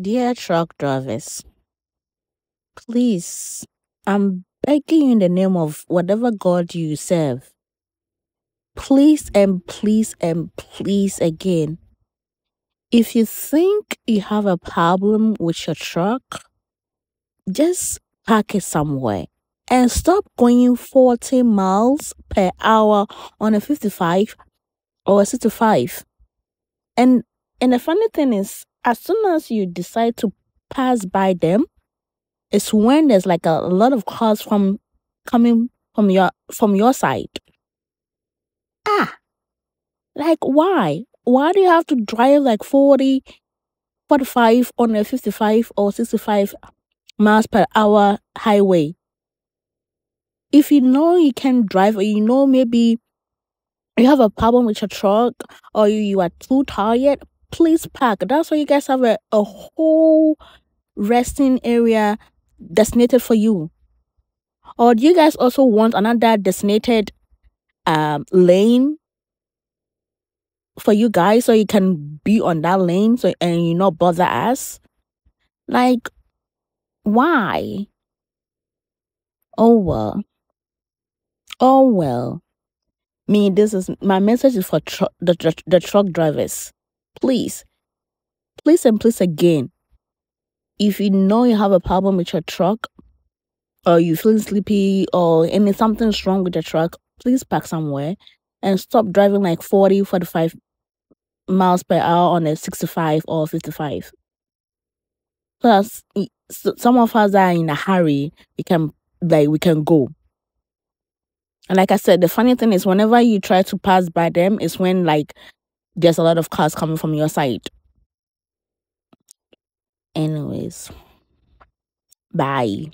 Dear truck drivers, please, I'm begging you in the name of whatever God you serve, please and please and please again, if you think you have a problem with your truck, just park it somewhere and stop going 40 miles per hour on a 55 or a 65. And and the funny thing is, as soon as you decide to pass by them, it's when there's like a, lot of cars from coming from your from your side. Ah, like why? Why do you have to drive like 40, 45 on a 55 or 65 miles per hour highway? If you know you can drive or you know maybe you have a problem with your truck or you, you are too tired, please park. That's why you guys have a, a whole resting area designated for you. Or do you guys also want another designated um, lane for you guys so you can be on that lane so and you not bother us? Like, why? Oh well. Oh well. Me, this is my message is for tr- the, the the truck drivers. Please, please and please again. If you know you have a problem with your truck, or you're feeling sleepy, or any something's wrong with the truck, please park somewhere and stop driving like 40, 45 miles per hour on a 65 or 55. Plus, some of us are in a hurry. We can like we can go. And like I said, the funny thing is whenever you try to pass by them is when like there's a lot of cars coming from your side. Anyways, bye.